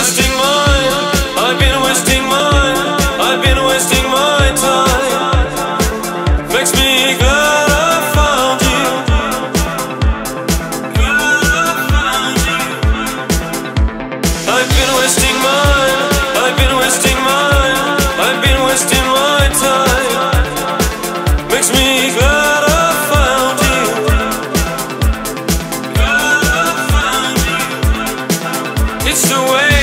wasting my, I've been wasting my, I've been wasting my time. Makes me glad I found you. Glad I found you. I've been wasting my, I've been wasting my, I've been wasting my time. Makes me glad. I found you. Glad I found you. It's the way